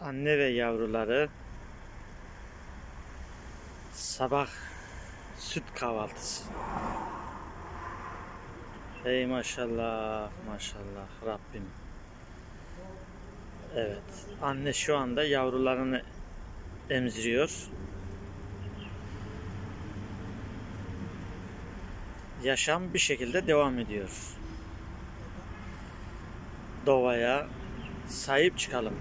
anne ve yavruları sabah süt kahvaltısı. Hey maşallah maşallah Rabbim. Evet anne şu anda yavrularını emziriyor. Yaşam bir şekilde devam ediyor. Doğaya sahip çıkalım.